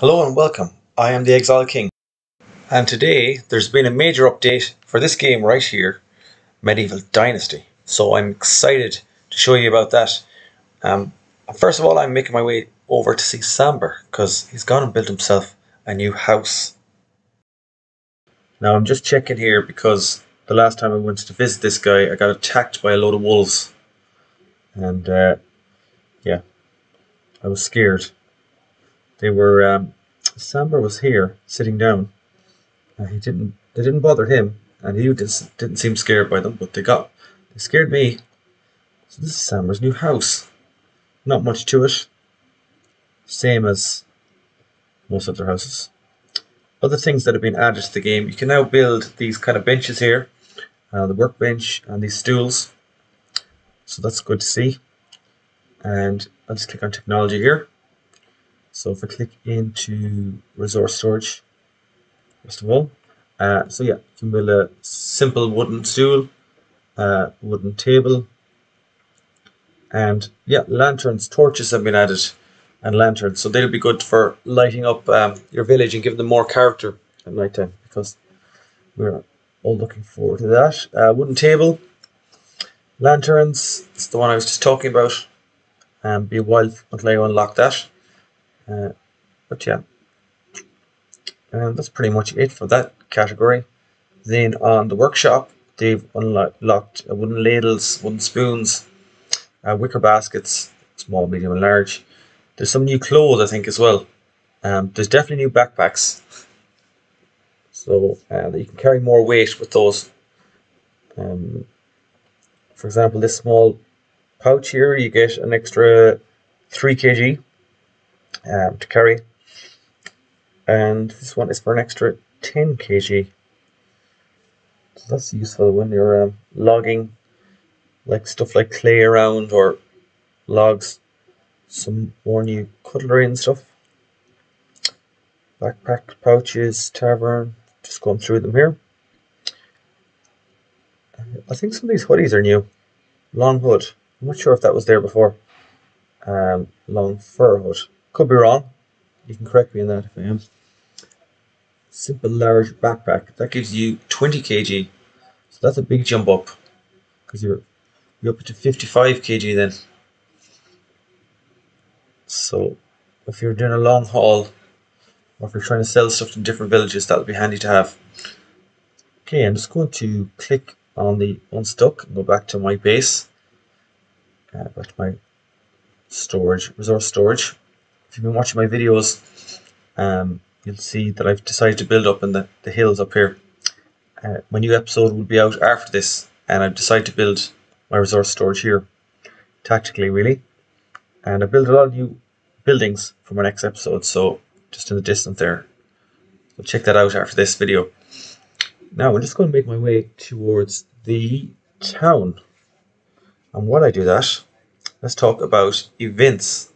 Hello and welcome. I am the Exile King. And today there's been a major update for this game right here, Medieval Dynasty. So I'm excited to show you about that. Um, first of all, I'm making my way over to see Sambor because he's gone and built himself a new house. Now I'm just checking here because the last time I went to visit this guy, I got attacked by a load of wolves. And uh, yeah, I was scared. They were, um, Sambor was here, sitting down. Uh, he didn't, they didn't bother him, and he didn't, didn't seem scared by them, but they got, they scared me. So this is Sambor's new house. Not much to it. Same as most other houses. Other things that have been added to the game, you can now build these kind of benches here, uh, the workbench and these stools. So that's good to see. And I'll just click on technology here. So if I click into resource storage, first of all, uh, so yeah, you can build a simple wooden stool, uh, wooden table, and yeah, lanterns, torches have been added, and lanterns. So they'll be good for lighting up um, your village and giving them more character at night time because we're all looking forward to that. Uh, wooden table, lanterns. It's the one I was just talking about. Um, be a while until I unlock that. Uh, but yeah, and that's pretty much it for that category. Then on the workshop, they've unlocked wooden ladles, wooden spoons, uh, wicker baskets, small, medium, and large. There's some new clothes, I think, as well. Um, there's definitely new backpacks, so uh, you can carry more weight with those. Um, for example, this small pouch here, you get an extra 3 kg um, to carry. And this one is for an extra 10 kg. So that's useful when you're um, logging like stuff like clay around or logs. Some more new cutlery and stuff. Backpack pouches, tavern, just going through them here. I think some of these hoodies are new. Long hood. I'm not sure if that was there before. Um, long fur hood. Could be wrong. You can correct me on that if I am. Simple large backpack. That gives you 20 kg. So that's a big jump up. Because you're, you're up to 55 kg then. So if you're doing a long haul, or if you're trying to sell stuff to different villages, that'll be handy to have. Okay, I'm just going to click on the unstuck and go back to my base. Uh, back to my storage, resource storage if you've been watching my videos, um, you'll see that I've decided to build up in the, the hills up here. Uh, my new episode will be out after this, and I've decided to build my resource storage here, tactically really. And I built a lot of new buildings for my next episode, so just in the distance there. So check that out after this video. Now I'm just going to make my way towards the town. And while I do that, let's talk about events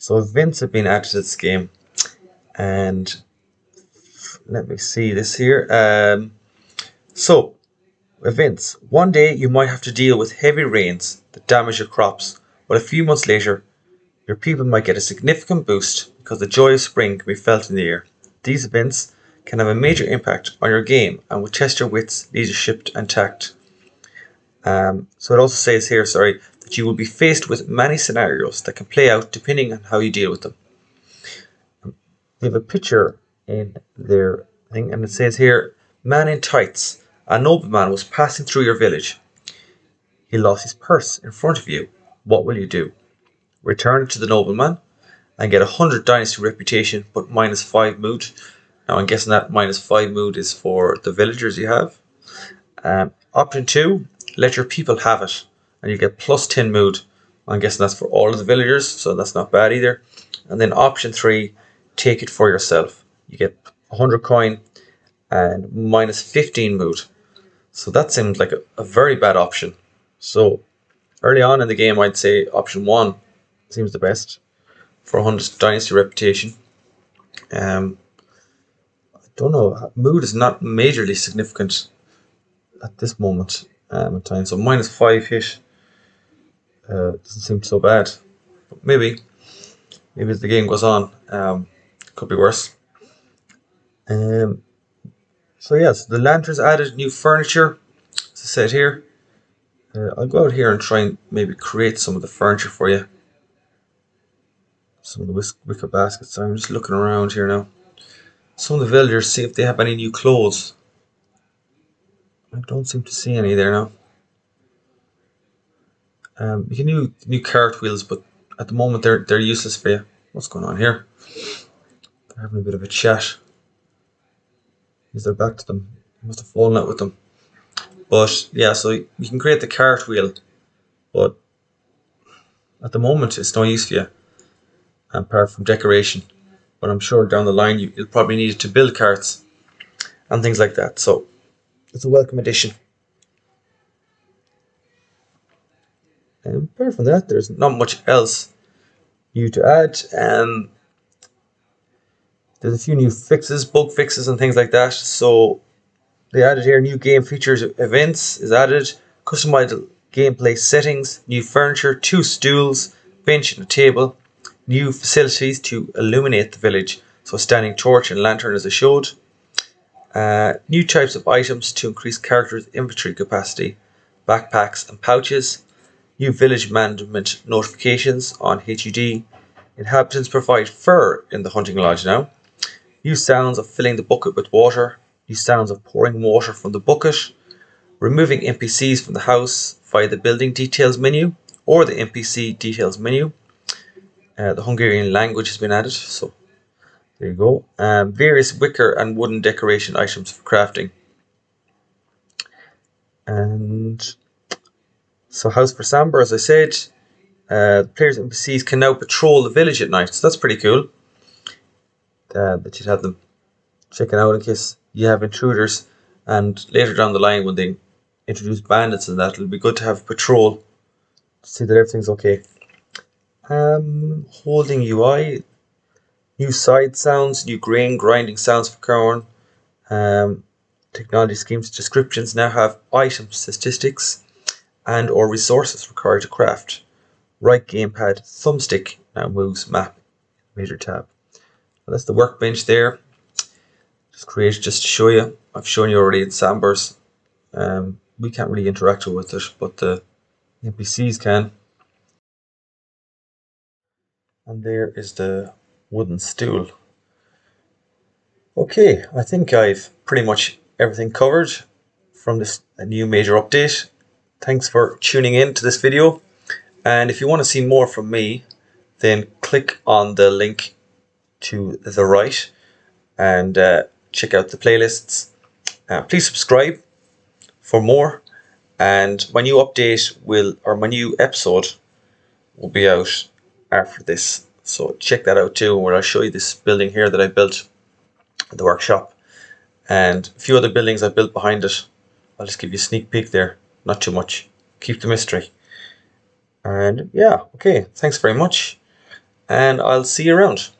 so events have been added to this game, and let me see this here. Um, so events. One day you might have to deal with heavy rains that damage your crops, but a few months later, your people might get a significant boost because the joy of spring can be felt in the air. These events can have a major impact on your game and will test your wits, leadership, and tact. Um, so it also says here, sorry, that you will be faced with many scenarios that can play out depending on how you deal with them. We have a picture in their thing, and it says here, Man in tights, a nobleman was passing through your village. He lost his purse in front of you. What will you do? Return it to the nobleman and get a 100 dynasty reputation, but minus 5 mood. Now I'm guessing that minus 5 mood is for the villagers you have. Um, option 2, let your people have it and you get plus 10 mood. I'm guessing that's for all of the villagers, so that's not bad either. And then option 3, take it for yourself. You get 100 coin and minus 15 mood. So that seems like a, a very bad option. So early on in the game, I'd say option 1 seems the best for 100 dynasty reputation. Um, I don't know, mood is not majorly significant at this moment um, in time. So minus 5 hit uh, doesn't seem so bad. But maybe, maybe as the game goes on, um, Could be worse. Um, so yes, the lanterns added new furniture, as I said here. Uh, I'll go out here and try and maybe create some of the furniture for you. Some of the wicker baskets. I'm just looking around here now. Some of the villagers, see if they have any new clothes. I don't seem to see any there now. Um, you can do new cartwheels, but at the moment they're they're useless for you. What's going on here? They're having a bit of a chat. Is there back to them? must have fallen out with them. But yeah, so you can create the cartwheel, but at the moment it's no use for you, apart from decoration. But I'm sure down the line you, will probably need it to build carts and things like that. So it's a welcome addition. And apart from that, there's not much else new to add. Um, there's a few new fixes, bug fixes, and things like that. So they added here new game features events is added, customized gameplay settings, new furniture, two stools, bench and a table, new facilities to illuminate the village, so standing torch and lantern as I showed, uh, new types of items to increase characters' inventory capacity, backpacks and pouches, new village management notifications on HUD, inhabitants provide fur in the hunting lodge now, new sounds of filling the bucket with water, use sounds of pouring water from the bucket, removing NPCs from the house via the building details menu or the NPC details menu. Uh, the Hungarian language has been added, so there you go. Um, various wicker and wooden decoration items for crafting. And so House for Sambor, as I said, uh, players and NPCs can now patrol the village at night, so that's pretty cool. Uh, that you'd have them checking out in case you have intruders, and later down the line when they introduce bandits and that, it'll be good to have patrol to see that everything's okay. Um, holding UI, new side sounds, new grain grinding sounds for Corn. Um, technology schemes descriptions now have item statistics and or resources required to craft. Right gamepad thumbstick now moves map major tab. That's the workbench there just created just to show you. I've shown you already in Sambors. Um, we can't really interact with it, but the NPCs can. And there is the wooden stool. Okay, I think I've pretty much everything covered from this new major update. Thanks for tuning in to this video. And if you want to see more from me, then click on the link to the right and uh, check out the playlists. Uh, please subscribe for more. And my new update will, or my new episode will be out after this. So check that out too, where I'll show you this building here that I built the workshop. And a few other buildings I built behind it. I'll just give you a sneak peek there. Not too much. Keep the mystery. And yeah, okay. Thanks very much. And I'll see you around.